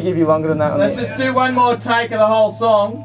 give you longer than that. Let's just do one more take of the whole song.